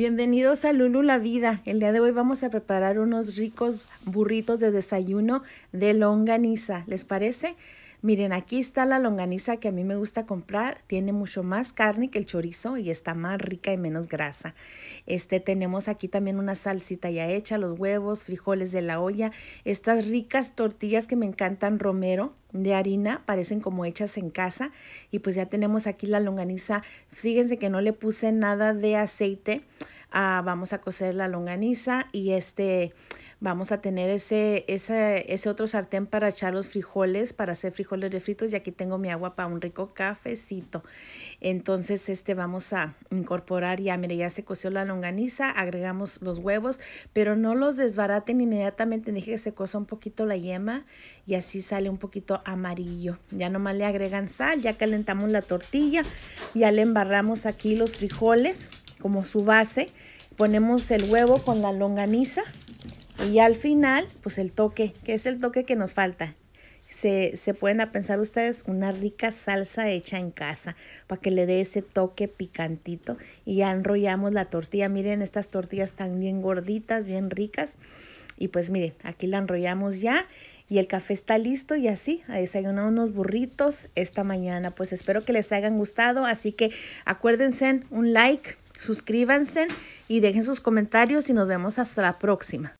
Bienvenidos a Lulu la Vida. El día de hoy vamos a preparar unos ricos burritos de desayuno de longaniza. ¿Les parece? Miren, aquí está la longaniza que a mí me gusta comprar. Tiene mucho más carne que el chorizo y está más rica y menos grasa. Este, tenemos aquí también una salsita ya hecha, los huevos, frijoles de la olla, estas ricas tortillas que me encantan, romero de harina, parecen como hechas en casa. Y pues ya tenemos aquí la longaniza. Fíjense que no le puse nada de aceite. Ah, vamos a cocer la longaniza y este Vamos a tener ese, ese, ese otro sartén para echar los frijoles, para hacer frijoles refritos. Y aquí tengo mi agua para un rico cafecito. Entonces, este vamos a incorporar ya, mire, ya se coció la longaniza, agregamos los huevos, pero no los desbaraten inmediatamente. Dije que se cosa un poquito la yema y así sale un poquito amarillo. Ya nomás le agregan sal, ya calentamos la tortilla, ya le embarramos aquí los frijoles como su base. Ponemos el huevo con la longaniza y al final, pues el toque, que es el toque que nos falta. Se, se pueden pensar ustedes una rica salsa hecha en casa para que le dé ese toque picantito. Y ya enrollamos la tortilla. Miren, estas tortillas están bien gorditas, bien ricas. Y pues miren, aquí la enrollamos ya y el café está listo y así a desayunar unos burritos esta mañana. Pues espero que les hayan gustado, así que acuérdense un like, suscríbanse y dejen sus comentarios y nos vemos hasta la próxima.